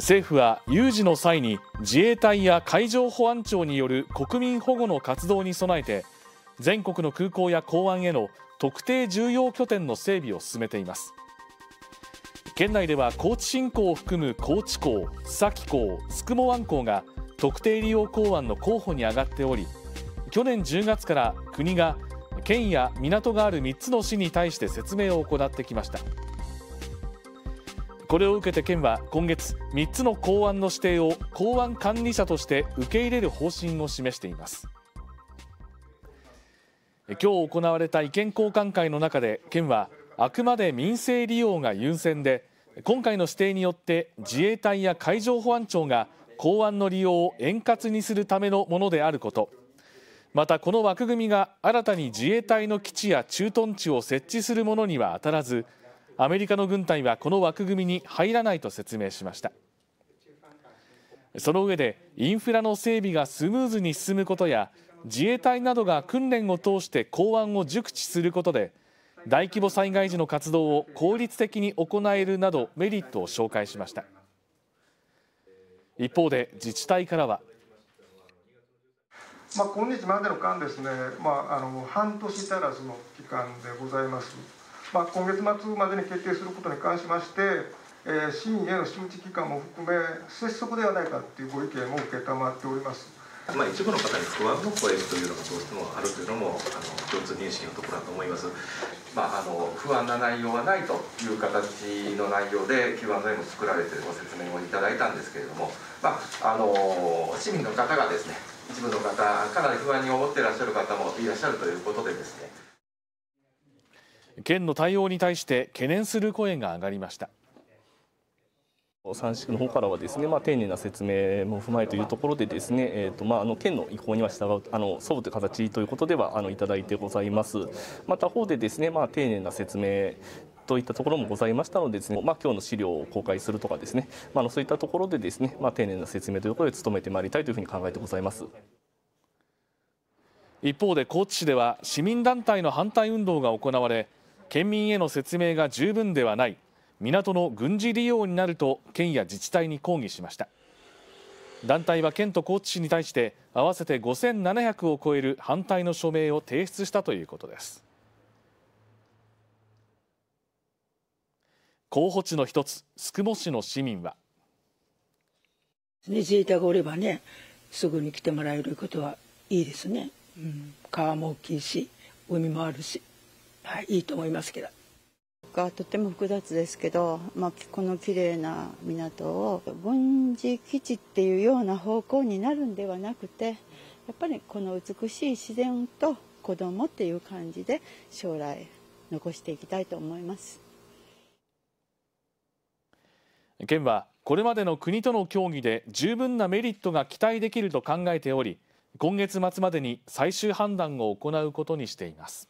政府は有事の際に自衛隊や海上保安庁による国民保護の活動に備えて全国の空港や港湾への特定重要拠点の整備を進めています。県内では高知新港を含む高知港、須崎港、宿毛湾港が特定利用港湾の候補に上がっており去年10月から国が県や港がある3つの市に対して説明を行ってきました。これを受けて県は今月3つの港湾の指定を港湾管理者として受け入れる方針を示しています。今日行われた意見交換会の中で県はあくまで民生利用が優先で今回の指定によって自衛隊や海上保安庁が港湾の利用を円滑にするためのものであること。またこの枠組みが新たに自衛隊の基地や駐屯地を設置するものには当たらずアメリカの軍隊はこの枠組みに入らないと説明しました。その上でインフラの整備がスムーズに進むことや自衛隊などが訓練を通して港湾を熟知することで大規模災害時の活動を効率的に行えるなどメリットを紹介しました。一方で自治体からはまあ、今日までの間ですね、まあ、あの半年足らずの期間でございます、まあ、今月末までに決定することに関しまして、えー、市民への周知期間も含め拙速ではないかというご意見を承っております。まあ、一部の方に不安の声というのがどうしてもあるというのもあの共通認識のところだと思います、まあ、あの不安な内容はないという形の内容で Q&A も作られてご説明をいただいたんですけれども、まあ、あの市民の方がですね一部の方かなり不安に思っていらっしゃる方もいらっしゃるということでですね県の対応に対して懸念する声が上がりました三市の方からはですね、まあ、丁寧な説明も踏まえというところでですね、えーとまあ、あの県の意向には従うあの沿うという形ということではあのいただいてございます。また方でですね、まあ、丁寧な説明といったところもございましたのでですね、まあ、今日の資料を公開するとかですね、まあ、そういったところでですね、まあ、丁寧な説明ということで努めてまいりたいというふうに考えてございます。一方で高知市では市民団体の反対運動が行われ県民への説明が十分ではない。港の軍事利用になると県や自治体に抗議しました。団体は県と高知市に対して合わせて5700を超える反対の署名を提出したということです。候補地の一つ宿毛市の市民は。自衛隊がおればねすぐに来てもらえることはいいですね、うん、川も大きいし海もあるし、はい、いいと思いますけど。がとても複雑ですけど、まあ、この綺麗な港を軍事基地っていうような方向になるんではなくてやっぱりこの美しい自然と子供っていう感じで将来残していきたいと思います。県はこれまでの国との協議で十分なメリットが期待できると考えており今月末までに最終判断を行うことにしています